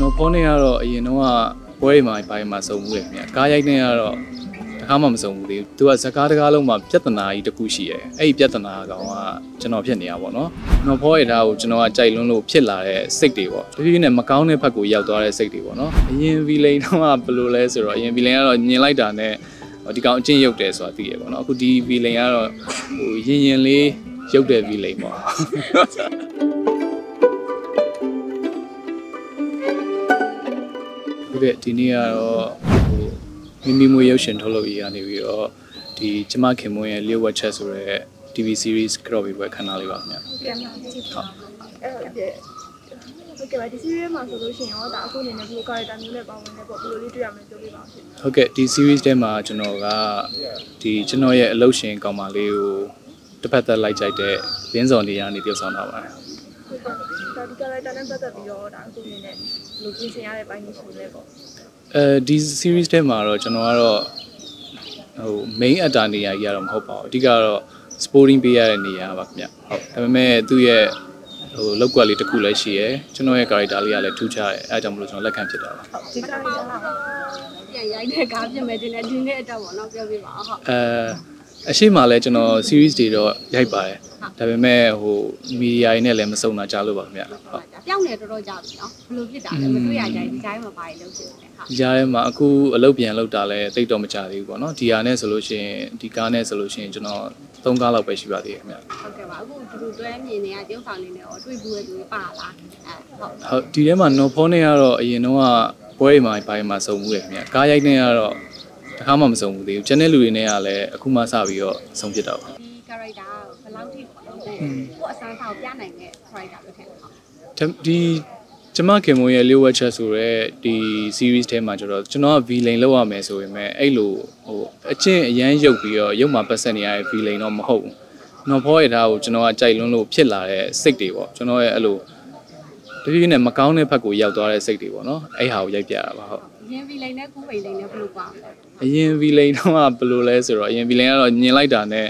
နော်ဖောနေကတော့အရင်တော့ကပွဲတွေမှာပိုင်းမှာစုံမှုတယ်ခင်ဗျကားရိုက်နေကတော့တခါမှမစုံဘူးသေးဘူးသူကဇကားတကားလုံးမှာပြဿနာကြီးတစ်ခုရှိရဲအဲ့ဒီပြဿနာကောင်ကကျွန်တော်ဖြစ်နေရပါတော့နော်ဖောရထားကိုကျွန်တော်ကကြိုက်လွန်းလို့ဖြစ်လာတဲ့စိတ်တွေပေါ့တဖြည်းဖြည်းနဲ့မကောင်းတဲ့ဘက်ကိုရောက်သွားတဲ့စိတ်တွေပေါ့နော်အရင်ဗီလိန်တော့ကဘယ်လိုလဲဆိုတော့အရင်ဗီလိန်ကတော့ညင်လိုက်တာနဲ့ဒီကောင်အချင်းရုပ်တယ်ဆိုတာသိရပေါ့နော်အခုဒီဗီလိန်ကတော့ဟိုရင်ရင်လေးရုပ်တဲ့ဗီလိန်ပေါ့ ဟုတ်ကဲ့ဒီနေ့ကတော့ဟိုမိမိမွေရုပ်ရှင်ထုတ်လုပ်ရေးကနေပြီးတော့ဒီကျမခင်မွန်းရဲ့လျှို့ဝှက်ချက်ဆိုတဲ့ TV series ကြော်ပြီးပွဲခဏလေးပါခင်ဗျာဟုတ်ကဲ့ပါကြည့်ပါအဲ့တော့ဒီဟုတ်ကဲ့ပါဒီ series မှာဆိုလို့ရှိရင်ရောဒါအခုအနေနဲ့ဒီ character မျိုးနဲ့ပါဝင်နေပေါ့ဘယ်လိုလေးတွေ့ရမလဲပြောပြပါဦးရှင်ဟုတ်ကဲ့ဒီ series ထဲမှာကျွန်တော်ကဒီကျွန်တော်ရဲ့အလုပ်ရှင်ကောင်မလေးကိုတစ်ဖက်သက်လိုက်ကြိုက်တဲ့လင်းစော်နေရာနေပြုဆောင်တာပါတယ် ဟုတ်ကဲ့ဒါဒီ character နဲ့ပတ်သက်ပြီးတော့ဒါအခုအနေနဲ့ဘယ်လိုပြင်ဆင်ရတဲ့ပိုင်းရှိလဲပေါ့အဲဒီ series ထဲမှာတော့ကျွန်တော်ကတော့ဟို main actor နေရာကြီးကတော့မဟုတ်ပါဘူးအဓိကတော့ sporting ပေးရတဲ့နေရာပါခင်ဗျဟုတ်ဒါပေမဲ့သူ့ရဲ့ဟိုလောက်ကွက်လေးတစ်ခုလည်းရှိရယ်ကျွန်တော်ရဲ့ character လေးကလည်းထူးခြားတယ်အဲအကြောင့်မလို့ကျွန်တော်လက်ခံဖြစ်တာပါဒီ character ပြန်ရိုက်တဲ့ကားပြင်မယ်တင်တယ်ဒီနေ့အတွက်ပေါ့နော်ပြောပြပါဟုတ်အဲ အရှိမလဲကျွန်တော် series တွေတော့ရိုက်ပါတယ်ဒါပေမဲ့ဟို media တွေနဲ့လည်းမစုံတာကြားလို့ပါခင်ဗျဟုတ်ပြောင်းနေတော်တော်ကြာပြီနော်ဘယ်လိုဖြစ်တာလဲမတွေ့ရကြဘူးဒီတိုင်းမှာပါလို့ဖြစ်တယ်ဟာဒီကြားထဲမှာအခုအလုပ်ပြန်လုပ်တာလည်းတိတ်တော့မကြသေးဘူးပေါ့နော်ဒီဟာနဲ့ဆိုလို့ရှိရင်ဒီကားနဲ့ဆိုလို့ရှိရင်ကျွန်တော်၃ကားလောက်ပဲရှိပါသေးတယ်ခင်ဗျဟုတ်ကဲ့ပါအခုဒီလိုတွဲမြင်နေရတယောက်ဆောင်နေနေတော့တွေ့ဘူးရဲ့သူပါလားအဲဟုတ်ဟုတ်ဒီထဲမှာနော်ဖောနေကတော့အရင်တော့ကပွဲတွေမှာပိုင်းမှာစုံမှုတယ်ခင်ဗျကားရိုက်နေကတော့ တခါမှမစုံဘူးသေးဘူးကျန်တဲ့လူတွေနဲ့ကလည်းအခုမှစပြီးတော့စုံဖြစ်တော့ပါဒီ character ဘယ်လောက်ထိပေါ့နော်ကိုကိုအစမ်းဆောင်ပြနိုင်တဲ့ character ပဲထင်ဟုတ်ဒီကျမခင်မွန်ရဲ့လျှို့ဝှက်ချက်ဆိုတော့ဒီ series ထဲမှာကျတော့ကျွန်တော်က villain လောက်ရမယ်ဆိုပေမဲ့အဲ့လိုဟိုအချင်းအရန်ရုပ်ပြီးတော့ရုပ်မှာပတ်ဆက်နေရတဲ့ villain တော့မဟုတ်ဘူး။နော်ဖောရထားကိုကျွန်တော်ကကြိုက်လွန်းလို့ဖြစ်လာတဲ့စိတ်တွေပေါ့ကျွန်တော်ရဲ့အဲ့လိုတဖြည်းဖြည်းနဲ့မကောင်းတဲ့ဘက်ကိုရောက်သွားတဲ့စိတ်တွေပေါ့နော်။အဲ့ဟာကိုရိုက်ပြတာပါဟုတ် ရင်ဗီလိန်နဲ့ကူးပိန်လိန်နဲ့ဘယ်လိုပါလဲ။အရင် villain တော့ကဘယ်လိုလဲဆိုတော့အရင် villain ကတော့ညင်လိုက်တာနဲ့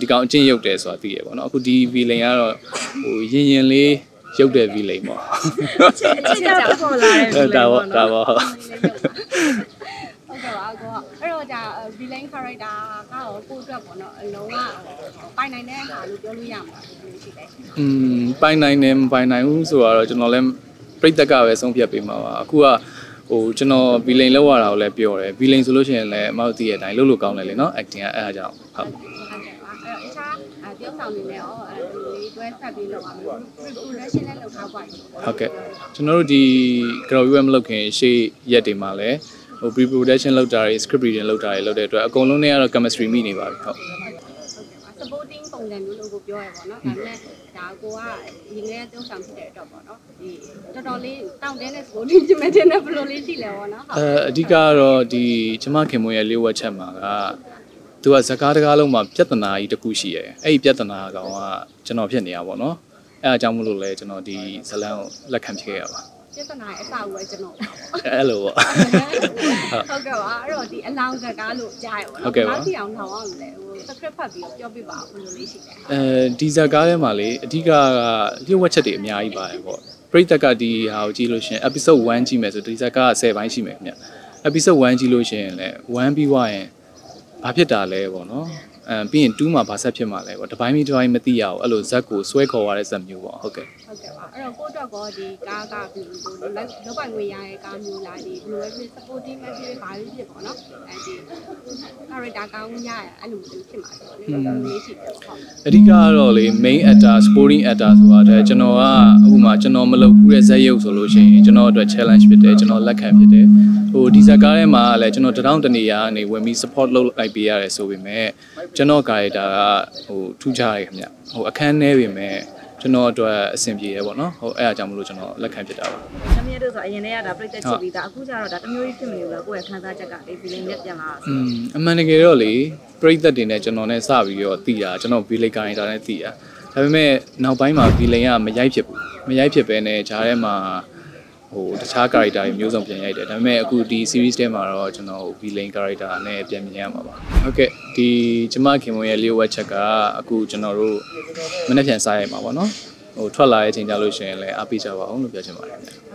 ဒီကောင်အချင်းရုပ်တယ်ဆိုတာသိရပေါ့နော်။အခုဒီ villain ကတော့ဟိုရင်ရင်လေးရုပ်တဲ့ villain ပေါ့။အချစ်ကြပေါ်လာတဲ့ဒါပေါ့ဒါပေါ့ဟုတ်ကဲ့ပါကိုအဲ့တော့ဒါ villain character ကတော့ကိုအတွက်ပေါ့နော်အလုံးကပိုင်နိုင်တဲ့ဟာလို့ပြောလို့ရမှာလို့ရှိတယ်อืมပိုင်နိုင်တယ်မပိုင်နိုင်ဘူးဆိုတော့ကျွန်တော်လည်းပြိတ္တကပဲဆုံးဖြတ်ပေးမှာပါအခုက ဟိုကျွန်တော်ဗီလိန်လောက်ရတာကိုလည်းပြောတယ်ဗီလိန်ဆိုလို့ရှိရင်လည်းအမောက်သိရတဲ့အတိုင်းလုပ်လို့ကောင်းတယ်လေနော် acting ကအဲ့အကြောင်းဟုတ်ဟုတ်ကဲ့ပါအဲ့တော့အခြားတယောက်ဆောင်နေနဲ့ရောအဲဒီလေးတွဲဆက်ပြီးလုပ်အောင် production နဲ့လုပ်ထားပါ့ဟုတ်ကဲ့ကျွန်တော်တို့ဒီ grow web မလုပ်ခင်ရှေ့ရက်တွေမှာလည်းဟို pre production လုပ်တာတွေ script reading လုပ်တာတွေလုပ်တဲ့အတွက်အကုန်လုံးနဲ့ကတော့ chemistry မိနေပါပြီဟုတ် ဟုတ်ကဲ့ပါ supporting ပုံ စံမျိုးလို့ကိုပြောရပါတော့။ဒါပေမဲ့ဒါကိုကရင်းနေတဲ့တုံးဆောင်ဖြစ်တဲ့အတွက်ပေါ့နော်။ဒီတော်တော်လေးတောင့်တင်းတဲ့ supporting ချင်မဲ့တဲ့ဘယ်လိုလေးရှိလဲပေါ့နော်။အဲအဓိကကတော့ဒီကျမခင်မွန်ရဲ့လျှို့ဝှက်ချက်မှာကသူကဇကားတကားလုံးမှာပြဿနာကြီးတစ်ခုရှိရဲအဲ့ဒီပြဿနာကောင်ကကျွန်တော်ဖြစ်နေရပါတော့အဲအကြောင်းမလို့လဲကျွန်တော်ဒီဇလန်ကိုလက်ခံဖြစ်ခဲ့ရပါ ပြဿနာရဲ့အစအဝဲကျွန်တော်ပါပေါ့အဲ့လိုပေါ့ဟုတ်ကဲ့ပါအဲ့တော့ဒီအလောင်းစကားလို့ကြားရပါဟုတ်တော့ကဲ့ပါနောက်ထပ်အောင်ထောင်အောင်လဲဟို script ဖတ်ပြီးတော့ပြောပြပါဦးဘယ်လိုလေးရှိလဲအဲဒီဇကားထဲမှာလေအဓိကကလျှို့ဝှက်ချက်တွေအများကြီးပါတယ်ပေါ့ပရိသတ်ကဒီဟာကိုကြည့်လို့ရှရင် episode 1ကြည့်မယ်ဆိုဒီဇကားက10ပိုင်းရှိမယ်ခင်ဗျ episode 1ကြည့်လို့ရှရင်လည်း1ပြီးွားရင်ဘာဖြစ်တာလဲပေါ့နော် အဲပြီးရင်2မှာဘာဆက်ဖြစ်မှာလဲပေါ့တစ်ပိုင်းပြီးတစ်ပိုင်းမသိရအောင်အဲ့လိုဇက်ကိုဆွဲခေါ်ရတဲ့ဇက်မျိုးပေါ့ဟုတ်ကဲ့ဟုတ်ကဲ့ပါအဲ့တော့ကိုအတွက်ကောဒီကားကဒီလိုလောက်ပိုင်ငွေရရဲ့ကားမျိုးလားဒီဘယ်လိုပဲဖြစ် supporting ပဲဖြစ်ပါလိမ့်ဖြစ်ပေါ့နော်အဲဒီ character ကောင်းရရအဲ့လိုမျိုးဖြစ်မှာဆိုတော့လေဘယ်လိုလေးရှိတယ်ဟုတ်အဓိကကတော့လေ main actor sporting actor ဆိုတာတဲ့ကျွန်တော်ကအခုမှကျွန်တော်မလုပ်ဘူးတဲ့ဇက်ရုပ်ဆိုလို့ရှိရင်ကျွန်တော်အတွက် challenge ဖြစ်တယ်ကျွန်တော်လက်ခံဖြစ်တယ်ဟိုဒီဇက်ကားထဲမှာလည်းကျွန်တော်တထောင်တနေရာကနေဝင်ပြီး support လုပ်လိုက်ပေးရတယ်ဆိုပေမဲ့ကျွန်တော် character ကဟိုထူးခြားတယ်ခင်ဗျဟိုအခန်းနေပေမဲ့ကျွန်တော်အတွက်အဆင်ပြေတယ်ပေါ့နော်ဟုတ်အဲ့အကြောင်းမလို့ကျွန်တော်လက်ခံဖြစ်တာပါနမရတို့ဆိုအရင်တည်းကဒါပြိတ္တချစ်ပြီးသားအခုကျတော့ဒါတမျိုးကြီးဖြစ်မနေဘူးလားကိုယ့်ရဲ့ခံစားချက်ကဒီ feeling နဲ့ပြန်လာတာอืมအမှန်တကယ်တော့လေပြိသက်တွေနဲ့ကျွန်တော်နဲ့စပြီးတော့တည်တာကျွန်တော် V-Lake ကိုင်းတာနဲ့တည်တာဒါပေမဲ့နောက်ပိုင်းမှာ V-Lake ကမရိုက်ဖြစ်ဘူးမရိုက်ဖြစ်ပဲနဲ့ဂျားထဲမှာဟို တခြား character တွေမျိုးစုံပြန်ရိုက်တယ်ဒါပေမဲ့အခုဒီ series ထဲမှာတော့ကျွန်တော် V-Lake character နဲ့ပြန်မြင်ရမှာပါဟုတ်ကဲ့ဒီကျမခင်မွန်ရဲ့လျှို့ဝှက်ချက်ကအခုကျွန်တော်တို့မနေ့ပြန်စားရိုက်မှာပေါ့နော်ဟိုထွက်လာတဲ့အချိန်ကြလို့ရှိရင်လည်းအားပေးကြပါအောင်လို့ပြောချင်ပါတယ်